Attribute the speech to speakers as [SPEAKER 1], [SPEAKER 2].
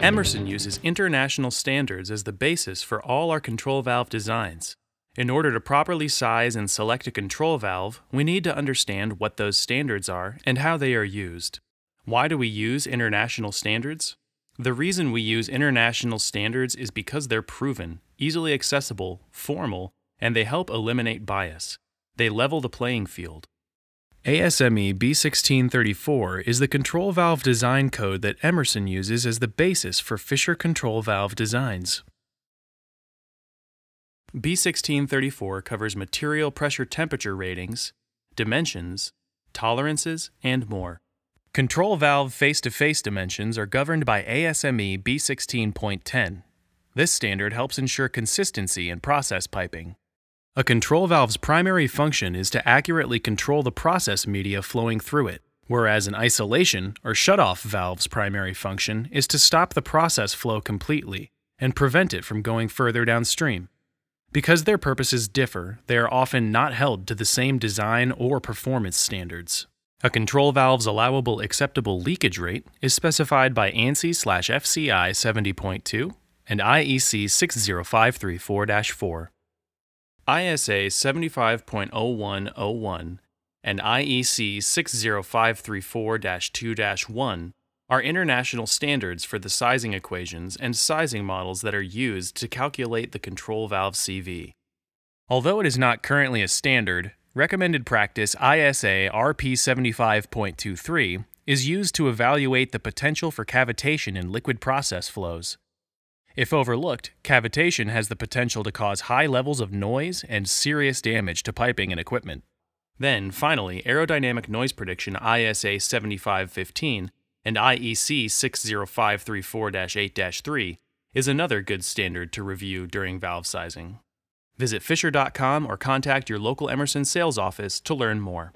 [SPEAKER 1] Emerson uses international standards as the basis for all our control valve designs. In order to properly size and select a control valve, we need to understand what those standards are and how they are used. Why do we use international standards? The reason we use international standards is because they're proven, easily accessible, formal, and they help eliminate bias. They level the playing field. ASME B1634 is the control valve design code that Emerson uses as the basis for Fisher control valve designs. B1634 covers material pressure temperature ratings, dimensions, tolerances, and more. Control valve face to face dimensions are governed by ASME B16.10. This standard helps ensure consistency in process piping. A control valve's primary function is to accurately control the process media flowing through it, whereas an isolation or shutoff valve's primary function is to stop the process flow completely and prevent it from going further downstream. Because their purposes differ, they are often not held to the same design or performance standards. A control valve's allowable acceptable leakage rate is specified by ANSI FCI 70.2 and IEC 60534 4. ISA 75.0101 and IEC 60534 2 1 are international standards for the sizing equations and sizing models that are used to calculate the control valve CV. Although it is not currently a standard, recommended practice ISA RP75.23 is used to evaluate the potential for cavitation in liquid process flows. If overlooked, cavitation has the potential to cause high levels of noise and serious damage to piping and equipment. Then, finally, aerodynamic noise prediction ISA 7515 and IEC 60534 8 3 is another good standard to review during valve sizing. Visit Fisher.com or contact your local Emerson sales office to learn more.